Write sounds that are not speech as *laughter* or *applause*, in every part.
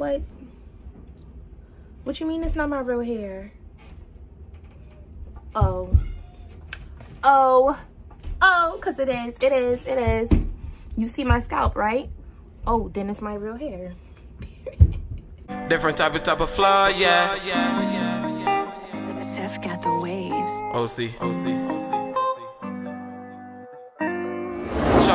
What? What you mean it's not my real hair? Oh. Oh. Oh, because it is. It is. It is. You see my scalp, right? Oh, then it's my real hair. *laughs* Different type of type of flow, yeah. Seth got the waves. OC, OC, OC.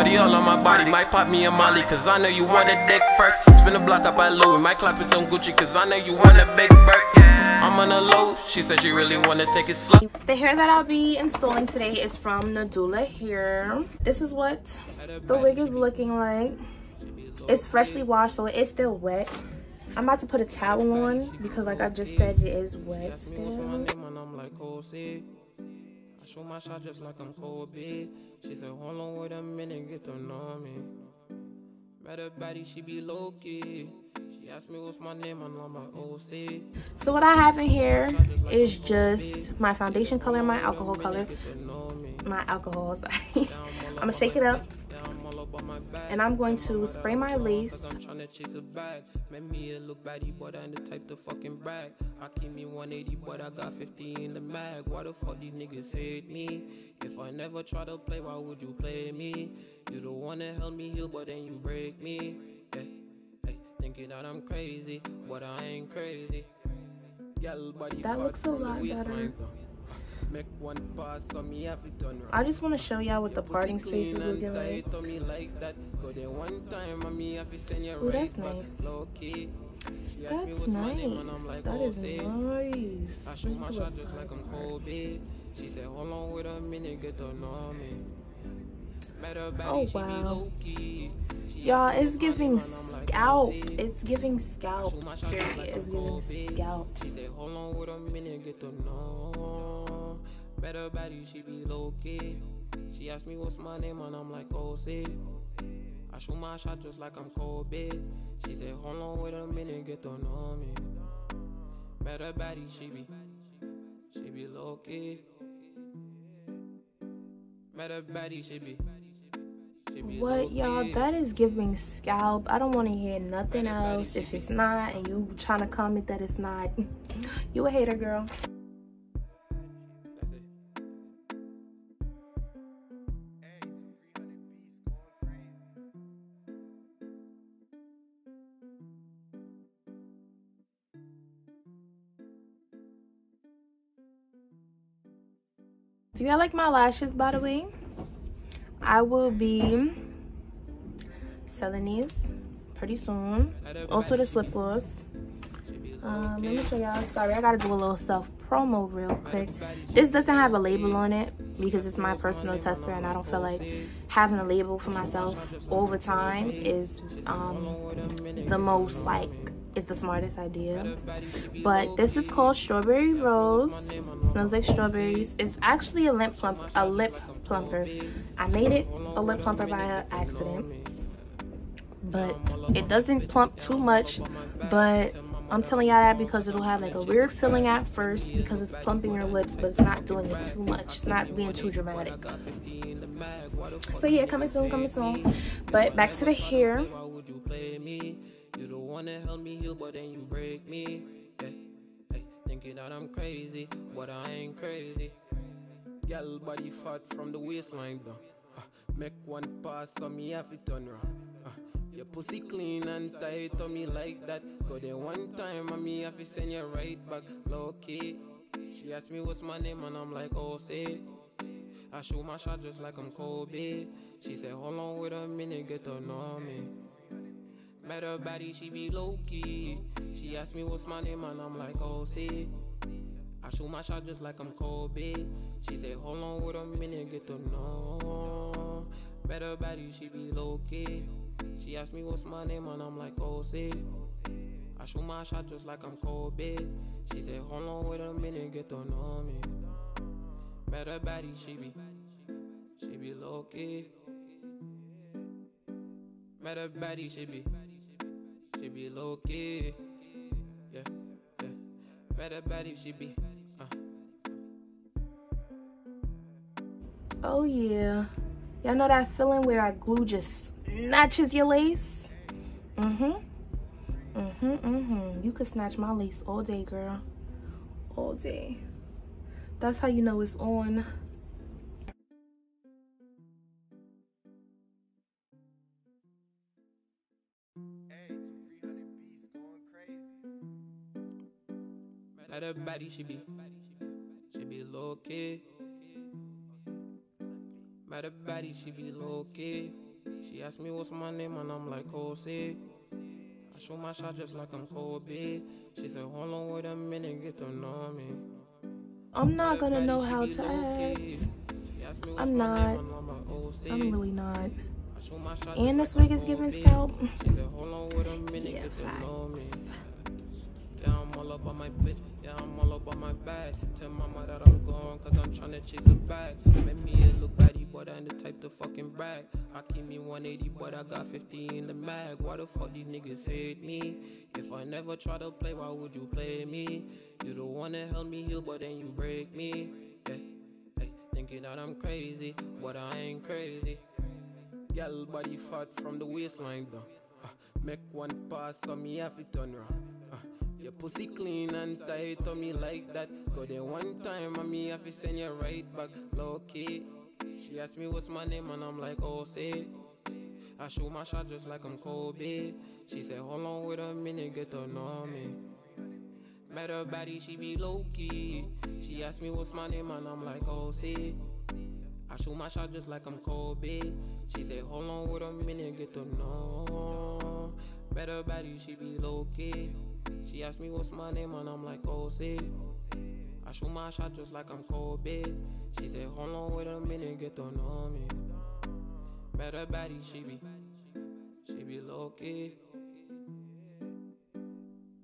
Shorty all on my body, might pop me a molly, cause I know you want a dick first. Spin the block up at Louis, might clap it some Gucci, cause I know you want a big Birkin. I'm on a low, she said she really wanna take it slow. The hair that I'll be installing today is from Nadula Hair. This is what the wig is looking like. It's freshly washed, so it's still wet. I'm about to put a towel on because like I just said, it is wet still. I show my shot just like I'm Kobe. She said, hold on wait a minute, get to know me. Met her body, she be low key. She asked me what's my name, and I'm like, OC. So what I have in here is just my foundation color, my alcohol color, my alcohol. Sorry. *laughs* I'm gonna shake it up and I'm going to spray my lace. I'm trying to chase a bag. Make me look baddie, but I ain't the type to fucking brag. I keep me 180, but I got 50 in the mag. Why the fuck these niggas hate me? If I never try to play, why would you play me? You the one that help me heal, but then you break me. Yeah, hey, thinking that I'm crazy, but I ain't crazy. That looks a lot better. I just want to show y'all what the parting space is looking like. Ooh, that's nice. That's nice. That is nice. I shoot my shot just like I'm Kobe. She said, hold on with a minute, get to know me. Oh wow. Y'all, it's giving scalp. It's giving scalp. Period. It's giving scalp. She said, hold on with a minute, get to know. Better body, she be low key. She asked me what's my name, and I'm like, oh, see. I shoot my shot just like I'm Kobe. She said, hold on, wait a minute, get to know me. Better body, she be, she be low key. Better body, she be. What y'all? That is giving scalp. I don't want to hear nothing else. If it's not, and you trying to comment that it's not, *laughs* you a hater, girl. Do y'all like my lashes, by the way? I will be selling these pretty soon. Also the slip gloss. Um, let me show y'all. Sorry, I gotta do a little self promo real quick. This doesn't have a label on it because it's my personal tester and I don't feel like having a label for myself all the time is um, the most like is the smartest idea but this is called strawberry rose smells like strawberries it's actually a lip plump a lip plumper i made it a lip plumper by accident but it doesn't plump too much but I'm telling y'all that because it'll have like a weird feeling at first because it's plumping your lips, but it's not doing it too much. It's not being too dramatic. So yeah, coming soon, coming soon. But back to the hair. The one me heal, but then you break me. Hey, thinking that I'm crazy, but I ain't crazy. Girl body fat from the waistline down. Uh, make one pass on me, have it turn round. Uh, your pussy clean and tight on me like that. Go there one time, and me have to send you right back. Low key. She asked me what's my name, and I'm like, oh, say. I shoot my shot just like I'm Kobe. She said, hold on, wait a minute, get to know me. Met her body, she be low key. She asked me what's my name, and I'm like, oh, see. I shoot my shot just like I'm Kobe. She said, hold on with a minute, get to know. Met Better body, she be low key. She asked me what's my name, and I'm like, oh, see. I shoot my shot just like I'm Kobe. She said, hold on with a minute, get to know me. Met Better body, she be, she be low key. Met Better body, she be be low key. Yeah, yeah. Better body she be. Uh. Oh yeah. Y'all know that feeling where I glue just snatches your lace? Mm-hmm. Mm-hmm. Mm-hmm. You could snatch my lace all day, girl. All day. That's how you know it's on. Body, she be, she be low key. At her body, she be low key. She asked me what's my name, and I'm like, Jose. I show my shot just like I'm Kobe. She said, hold on, wait a minute, get to know me. I'm not gonna know how to act. I'm not. I'm really not. And this wig is giving scalp. *laughs* yeah, facts. I'm on my bitch. Yeah, I'm all on my bag. Tell mama that I'm gone, cause I'm tryna chase a bag. Make me look baddie, but I ain't the type to fucking brag. I keep me 180, but I got 50 in the mag. Why the fuck these niggas hate me? If I never try to play, why would you play me? You the one that help me heal, but then you break me. Yeah, hey, thinking that I'm crazy, but I ain't crazy. Girl body fat from the waistline down. Uh, make one pass on me, have it turn round. Your pussy clean and tight on me like that. Go there one time and me have to send you right back. Low key. She asked me what's my name and I'm like, oh say. I shoot my shot just like I'm Kobe. She said, hold on with a minute, get to know me. Met her body, she be low key. She asked me what's my name and I'm like, oh say. I shoot my shot just like I'm Kobe. She said, hold on with a minute, get to know. Better body, she be low key. She asked me what's my name and I'm like, oh, say. I shoot my shot just like I'm Kobe. She said, hold on wait a minute, get to know me. Met Better body, she be, she be low key.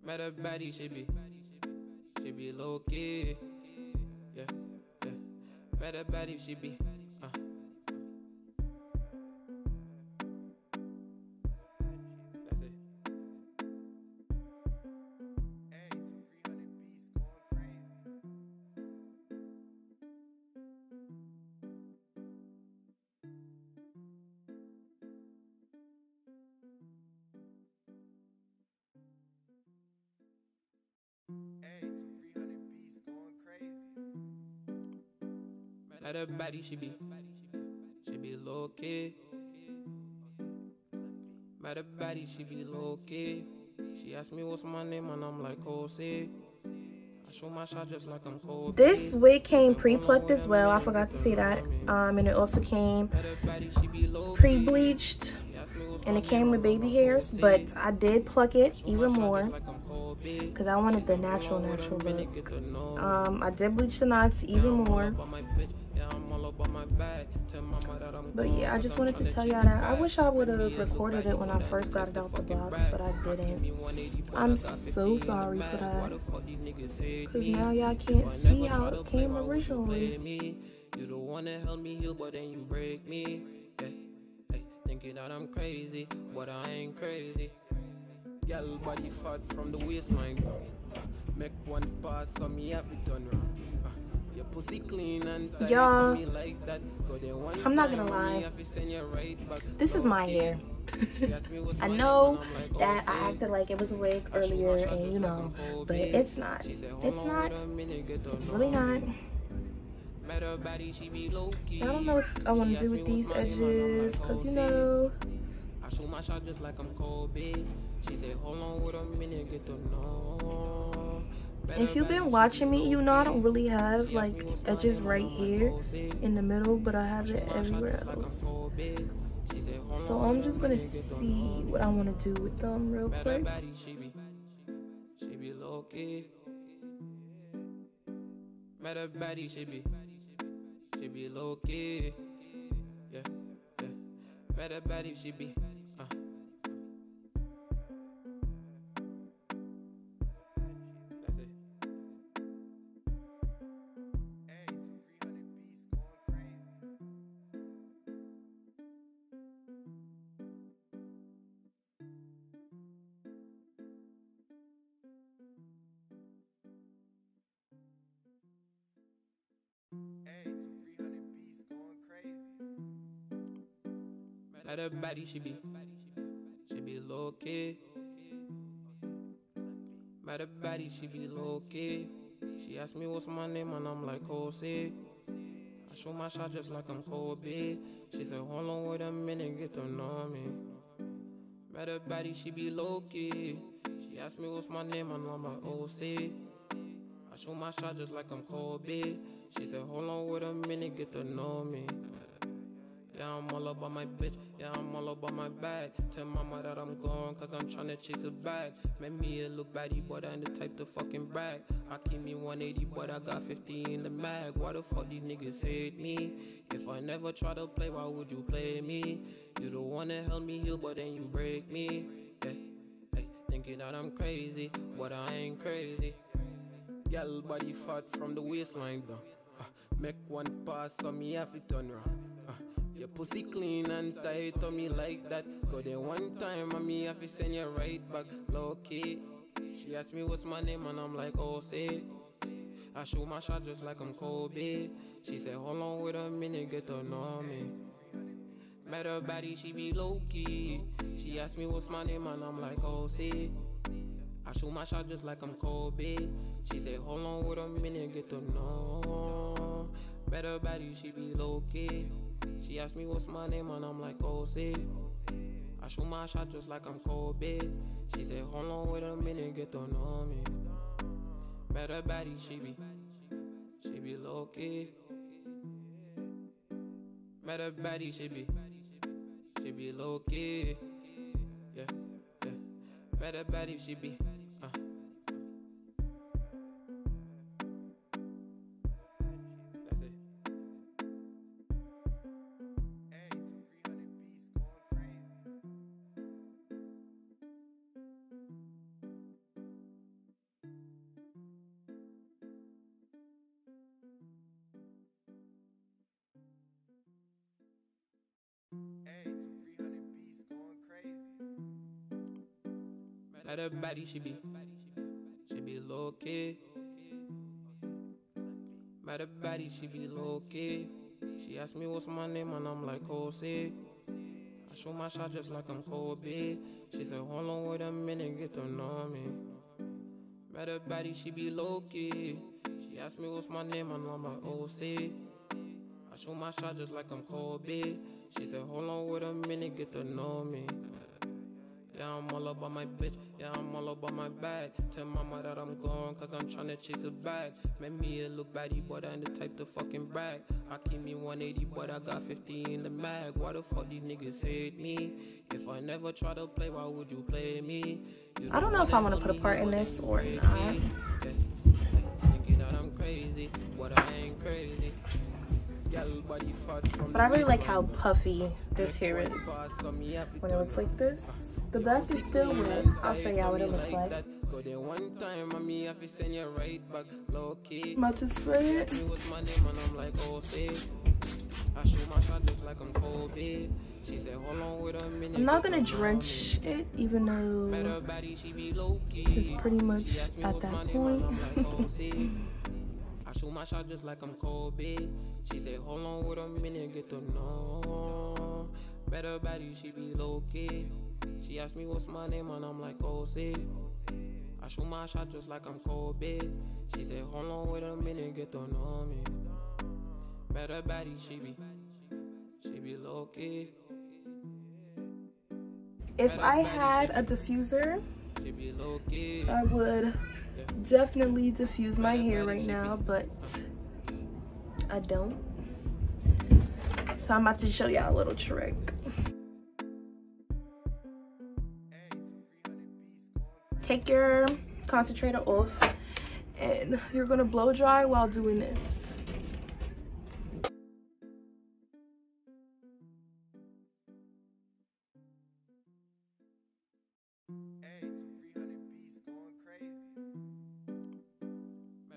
Better body, she be, she be low key. Yeah, yeah. Better body, she be. Let her body, she be, she be low key. Met her body, she be low key. She asked me what's my name, and I'm like, Jose. I shoot my shot just like. This wig came pre-plucked as well. I forgot to say that. Um, and it also came pre-bleached. And it came with baby hairs, but I did pluck it even more because I wanted the natural, natural look. Um, I did bleach the knots even more. But yeah, I just wanted to tell y'all that I wish I would have recorded it when I first got it out the box, but I didn't. I'm so sorry for that. Because now y'all can't see how it came originally. You the one that helped me heal, but then you break me. Thinking that I'm crazy, but I ain't crazy. Girl body fat from the waistline. Make one pass on me, have it turn round. Y'all, me like that. Go there one I'm not gonna time and me lie. have to send you right back. This is my hair. She asked me what's *laughs* I know name, and I'm like, that oh, I acted like it was a wig I shoot my earlier and you know, but it's not. She said, "Hold It's not. wait a minute, get to It's really not. Met her body, she be low-key. I don't know what I want to do with these what's my name, and I'm edges because oh, you know, I shoot my shot just like I'm Kobe. She said, hold on with a minute, get to know. If you've been watching me, you know I don't really have like edges right here in the middle, but I have it everywhere else. So I'm just gonna see what I want to do with them real quick. Better body, she be, she be low key. Yeah, yeah. Better body, she be. Better body, she be, she be low key. Met a baddie, she be low key. She asked me what's my name, and I'm like, see. I shoot my shot just like I'm Kobe. She said, hold on, wait a minute, get to know me. Met a baddie, she be low key. She asked me what's my name, and I'm like, see. I shoot my shot just like I'm Kobe. She said, hold on, wait a minute, get to know me. Yeah, I'm all about my bitch. Yeah, I'm all about my bag. Tell mama that I'm gone, cause I'm tryna chase a bag. Make me a look baddie, but I ain't the type to fucking brag. I keep me 180, but I got 50 in the mag. Why the fuck these niggas hate me? If I never try to play, why would you play me? You the one that help me heal, but then you break me. Yeah, hey, thinking that I'm crazy, but I ain't crazy. Girl body fat from the waistline down. Uh, make one pass on me, have to turn round. Uh, your pussy clean and tight on me like that. Go there one time and me have to send you right back. Low key. She asked me what's my name and I'm like, oh, say. I shoot my shot just like I'm Kobe. She said, hold on with a minute, get to know me. Met her body, she be low key. She asked me what's my name and I'm like, oh, say. I shoot my shot just like I'm Kobe. She said, hold on with a minute, get to know. Better body, she be low key. She asked me what's my name, and I'm like, oh, see. I shoot my shot just like I'm Kobe. She said, hold on wait a minute, get to know me. Met Better body, she be, she be low key. Better body, she be, she be low key. Yeah, yeah. Better body, she be. At her body, she be, she be low key. At her body, she be low key. She asked me what's my name, and I'm like, see. I shoot my shot just like I'm Kobe. She said, hold on, wait a minute, get to know me. Met her body, she be low key. She asked me what's my name, and I'm like, see. I shoot my shot just like I'm Kobe. She said, hold on, wait a minute, get to know me. Yeah, I'm all about my bitch. Yeah, I'm all about my bag. Tell mama that I'm gone, cause I'm tryna chase a bag. Make me a look baddie, but I ain't the type to fucking brag. I keep me 180, but I got 50 in the mag. Why the fuck these niggas hate me? If I never try to play, why would you play me? You I don't know if I want to put a part in this or not. I'm but I ain't crazy. Girl body fat from But I the really like how puffy this hair is. Pass on me, have to When it looks like this. The back is still wet. I'll show y'all what it looks like. One time, send you right back. Low key. It. I'm not gonna drench it, even though it's pretty much at that point. I shoot my shot just like I'm Kobe. She said, hold on with a minute, get to know. Better body, she be low key. She asked me what's my name, and I'm like, oh, say. I shoot my shot just like I'm Kobe. She said, hold on with a minute, get to know me. Better body, she be, she be low key. If I had a diffuser, She be low key. I would definitely diffuse my hair right now, uh-huh. but I don't. So I'm about to show y'all a little trick. Take your concentrator off and you're gonna blow dry while doing this.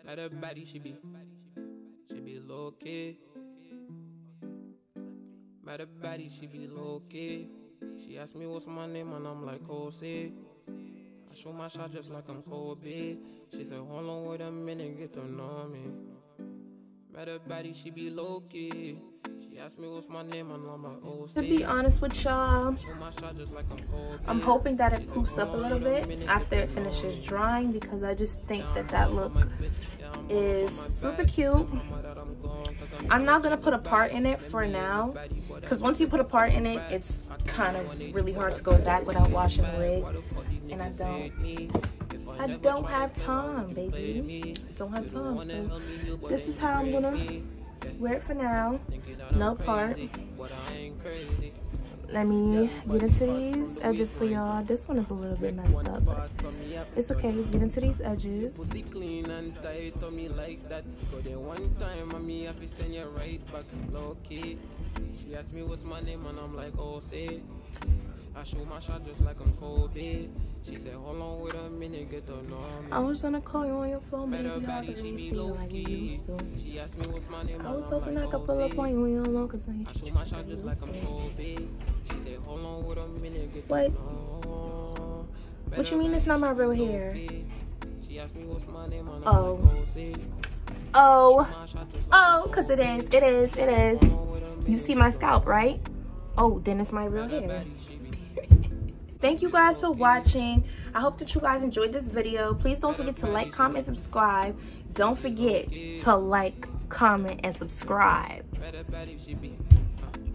At her body, she be, she be low key. At her body, she be low key. She asked me what's my name, and I'm like, oh, see. I shoot my shot just like I'm Kobe. She said, hold on, wait a minute, get to know me. At her body, she be low key. To be honest with y'all, I'm hoping that it poofs up a little bit after it finishes drying because I just think that that look is super cute. I'm not gonna put a part in it for now because once you put a part in it, it's kind of really hard to go back without washing wig and I don't I don't have time, baby. Don't have time. So this is how I'm gonna wear it for now. No part. Let me get into these edges for y'all. This one is a little bit messed up, but it's okay. Let's get into these edges. clean and tight on me like that. Go there one time and me have to send you right back. Low key. She asked me what's my name and I'm like, oh, say. I show my shot just like I'm Kobe. She said, hold on with a minute, get to know me. I was gonna call you on your phone, but you body, she be like you used to. She asked me what's my name. I was hoping I could oh, pull up on you when you don't know, cause I, I show my shot just like I'm Kobe. She said, hold on with a minute, get what? to know What you mean it's not my real hair? She asked me what's my name, oh. Oh. Oh, oh cause it is, it is, it is. You see my scalp, right? Oh, then it's my real hair thank you guys for watching i hope that you guys enjoyed this video please don't forget to like comment subscribe don't forget to like comment and subscribe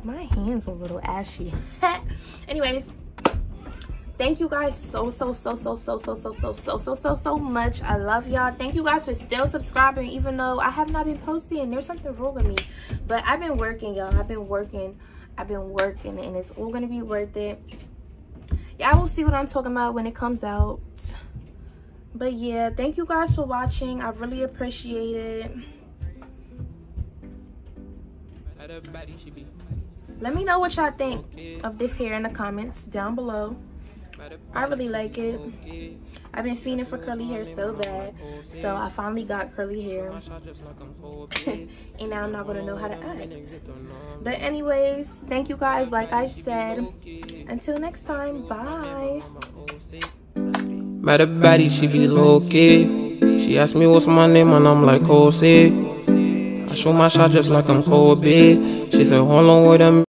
my hands are a little ashy anyways thank you guys so so so so so so so so so so so so much i love y'all thank you guys for still subscribing even though i have not been posting there's something wrong with me but i've been working y'all i've been working i've been working and it's all gonna be worth it y'all will see what i'm talking about when it comes out. But yeah thank you guys for watching. I really appreciate it. Let me know what y'all think of this hair in the comments down below I really like it. I've been feeding for curly hair so bad. So I finally got curly hair. *laughs* and now I'm not going to know how to act. But anyways, thank you guys. Like I said, until next time, bye. Met a baddie, she be low key. She asked me what's my name and I'm like, oh, see. I show my shot just like I'm Kobe. She said, hold on with him.